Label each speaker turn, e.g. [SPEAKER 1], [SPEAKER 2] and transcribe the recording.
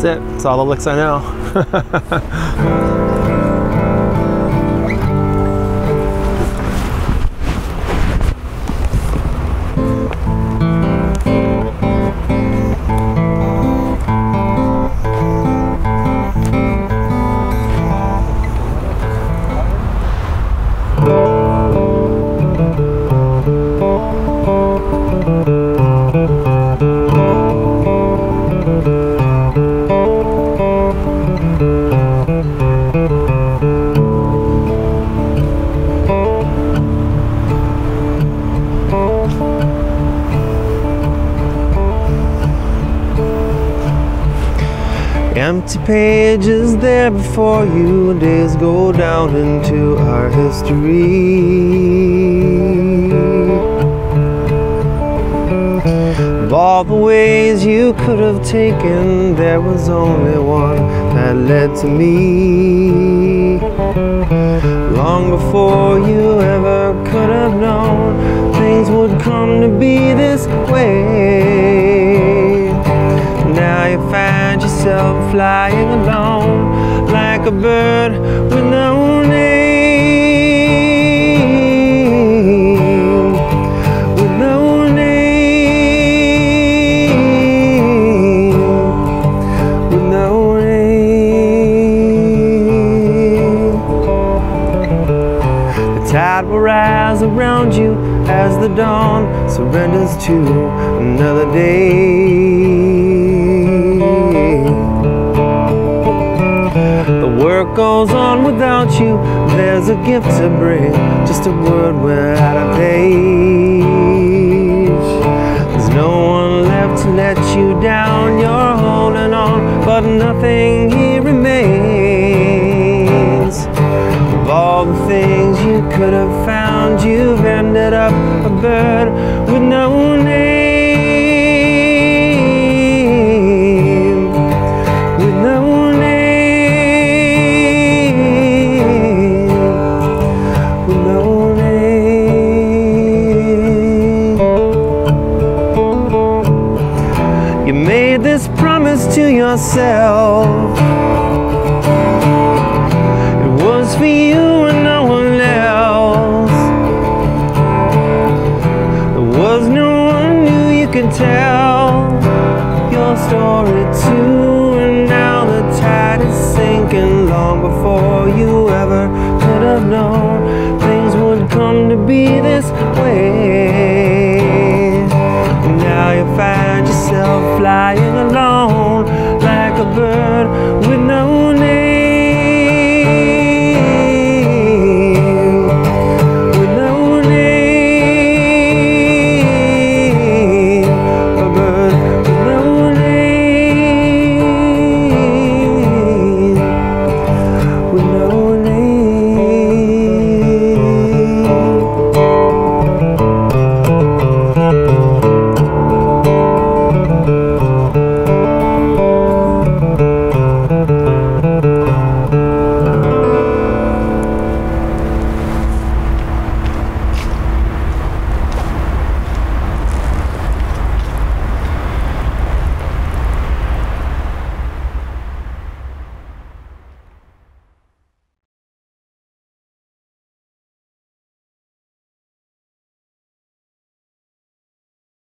[SPEAKER 1] That's it. That's all the licks I know. Empty pages there before you, days go down into our history. Of all the ways you could have taken, there was only one that led to me. Long before you ever could have known, things would come to be this way. Now you find yourself flying alone like a bird with no name. With no name. With no name. The tide will rise around you as the dawn surrenders to another day. You. There's a gift to bring, just a word without a page. There's no one left to let you down. You're holding on, but nothing here remains. Of all the things you could have found, you've ended up a bird this promise to yourself. It was for you and no one else. There was no one new you could tell your story to, and now the tide is sinking. Long before you ever could have known things would come to be this way. flying alone like a bird